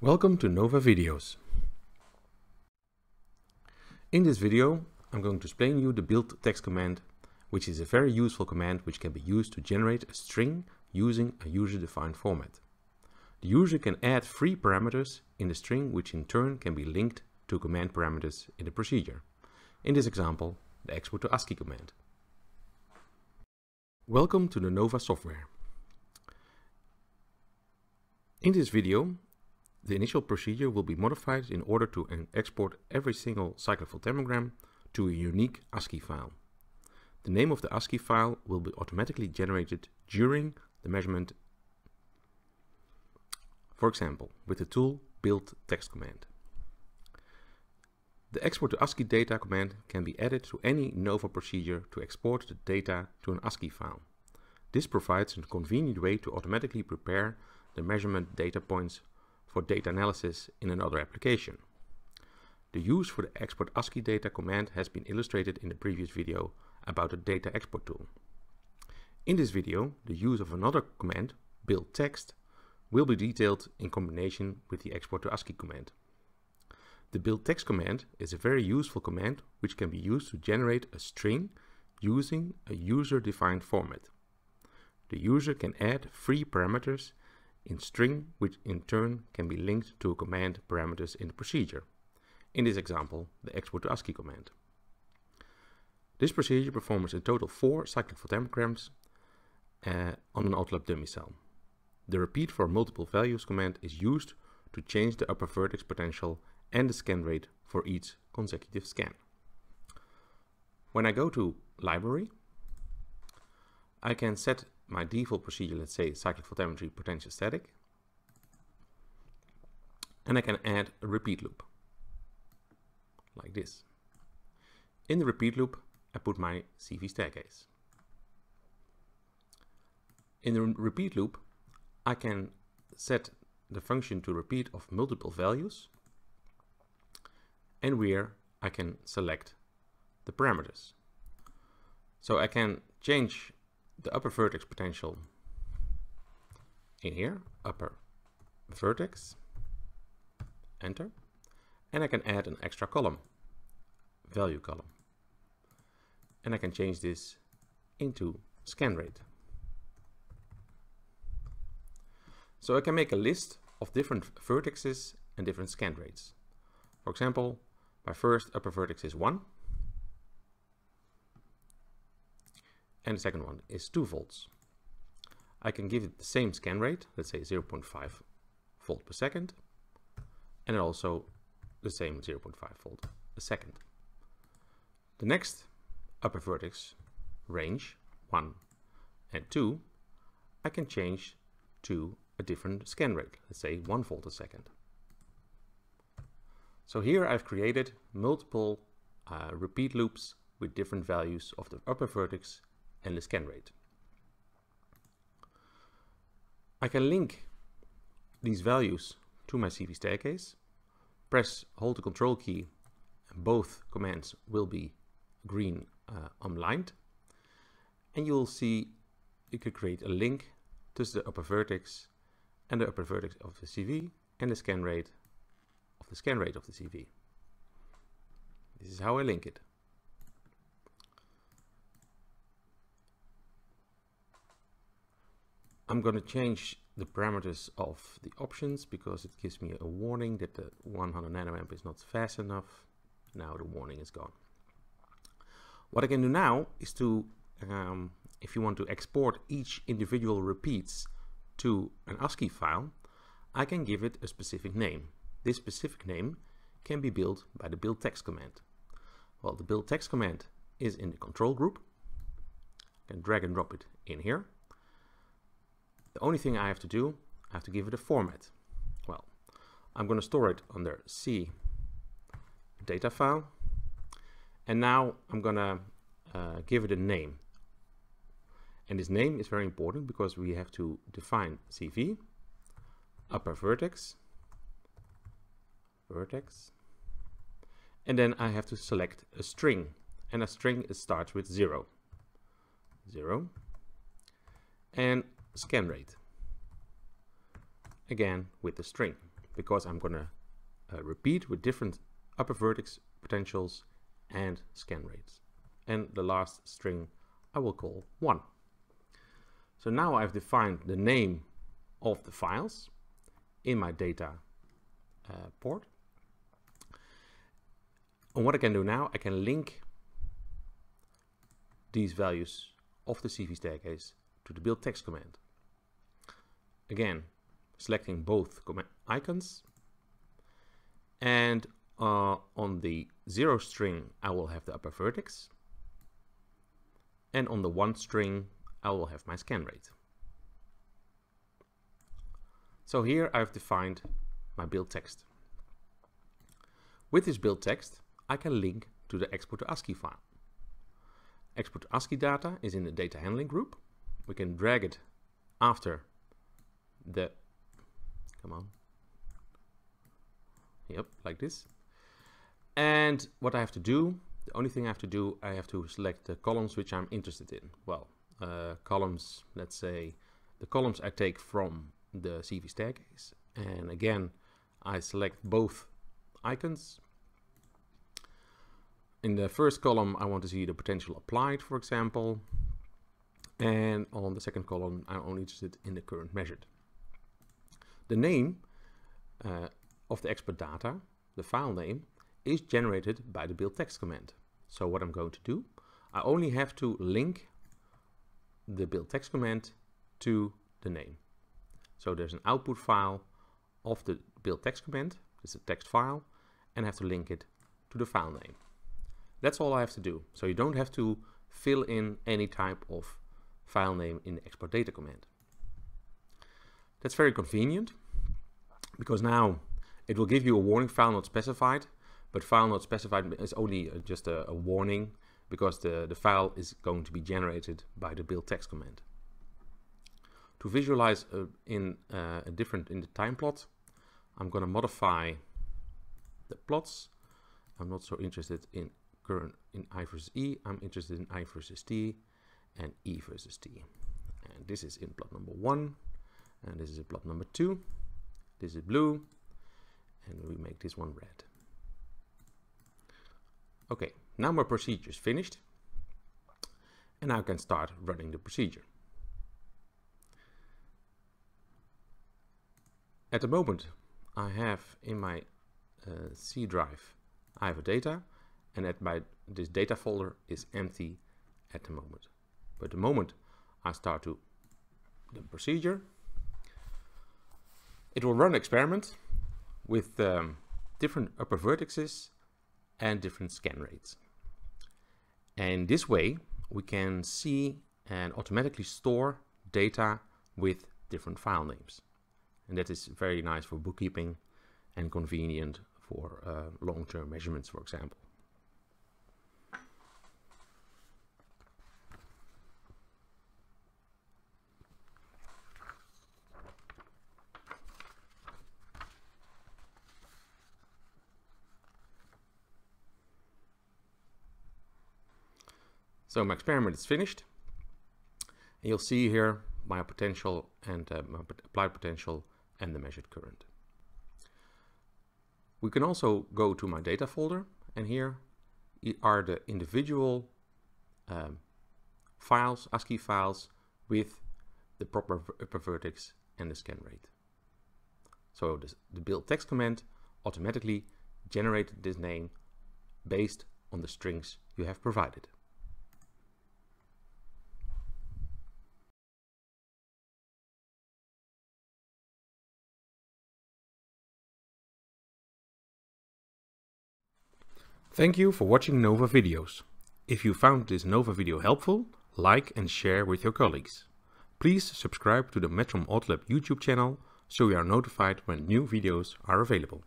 Welcome to Nova Videos. In this video I'm going to explain you the build text command which is a very useful command which can be used to generate a string using a user-defined format. The user can add free parameters in the string which in turn can be linked to command parameters in the procedure. In this example, the export to ASCII command. Welcome to the Nova software. In this video, the initial procedure will be modified in order to export every single cyclic voltammogram to a unique ASCII file. The name of the ASCII file will be automatically generated during the measurement, for example, with the tool build text command. The export to ASCII data command can be added to any NOVA procedure to export the data to an ASCII file. This provides a convenient way to automatically prepare the measurement data points for data analysis in another application. The use for the export ASCII data command has been illustrated in the previous video about the data export tool. In this video, the use of another command, build text, will be detailed in combination with the export to ASCII command. The build text command is a very useful command which can be used to generate a string using a user-defined format. The user can add free parameters in string, which in turn can be linked to a command parameters in the procedure. In this example, the export to ASCII command. This procedure performs in total four cyclic voltammograms uh, on an Autolab dummy cell. The repeat for multiple values command is used to change the upper vertex potential and the scan rate for each consecutive scan. When I go to library, I can set my default procedure, let's say cyclic voltammetry potentiostatic. And I can add a repeat loop like this. In the repeat loop, I put my CV staircase. In the repeat loop, I can set the function to repeat of multiple values and where I can select the parameters. So I can change the upper vertex potential in here, upper vertex, enter, and I can add an extra column, value column. And I can change this into scan rate. So I can make a list of different vertices and different scan rates. For example, my first upper vertex is 1, and the second one is 2 volts. I can give it the same scan rate, let's say 0.5 volt per second, and also the same 0.5 volt a second. The next upper vertex range, 1 and 2, I can change to a different scan rate, let's say 1 volt a second. So here I've created multiple uh, repeat loops with different values of the upper vertex and the scan rate. I can link these values to my CV staircase, press hold the control key and both commands will be green uh, unlined and you'll see you could create a link to the upper vertex and the upper vertex of the CV and the scan rate of the scan rate of the CV. This is how I link it. I'm going to change the parameters of the options because it gives me a warning that the 100 nanoamp is not fast enough. Now the warning is gone. What I can do now is to, um, if you want to export each individual repeats to an ASCII file, I can give it a specific name. This specific name can be built by the build text command. Well, the build text command is in the control group. I can drag and drop it in here. The only thing I have to do, I have to give it a format. Well, I'm going to store it under C data file. And now I'm going to uh, give it a name. And this name is very important because we have to define CV, upper vertex, vertex, and then I have to select a string. And a string starts with zero, zero, and scan rate. Again with the string, because I'm going to uh, repeat with different upper vertex potentials and scan rates. And the last string I will call 1. So now I've defined the name of the files in my data uh, port. And what I can do now, I can link these values of the CV staircase to the build text command. Again, selecting both icons and uh, on the zero string I will have the upper vertex and on the one string I will have my scan rate. So here I've defined my build text. With this build text I can link to the export to ASCII file. Export to ASCII data is in the data handling group. We can drag it after the, come on, yep, like this. And what I have to do, the only thing I have to do, I have to select the columns which I'm interested in. Well, uh, columns, let's say, the columns I take from the CV staircase. And again, I select both icons. In the first column, I want to see the potential applied, for example. And on the second column, I'm only interested in the current measured. The name uh, of the expert data, the file name, is generated by the build text command. So what I'm going to do, I only have to link the build text command to the name. So there's an output file of the build text command, it's a text file, and I have to link it to the file name. That's all I have to do. So you don't have to fill in any type of file name in the export data command. That's very convenient because now it will give you a warning file not specified but file not specified is only uh, just a, a warning because the, the file is going to be generated by the build text command. To visualize uh, in uh, a different in the time plot, I'm going to modify the plots. I'm not so interested in current in I versus E. I'm interested in I versus T and E versus T. And this is in plot number one, and this is in plot number two. This is blue, and we make this one red. Okay, now my procedure is finished. And now I can start running the procedure. At the moment, I have in my uh, C drive, I have a data, and at my this data folder is empty at the moment. But the moment I start to the procedure, it will run an experiment with um, different upper vertices and different scan rates. And this way we can see and automatically store data with different file names. And that is very nice for bookkeeping and convenient for uh, long-term measurements, for example. So my experiment is finished. And you'll see here my potential and uh, my applied potential and the measured current. We can also go to my data folder and here are the individual um, files, ASCII files with the proper upper vertex and the scan rate. So this, the build text command automatically generated this name based on the strings you have provided. Thank you for watching Nova videos. If you found this Nova video helpful, like and share with your colleagues. Please subscribe to the Metrohm Autolab YouTube channel so you are notified when new videos are available.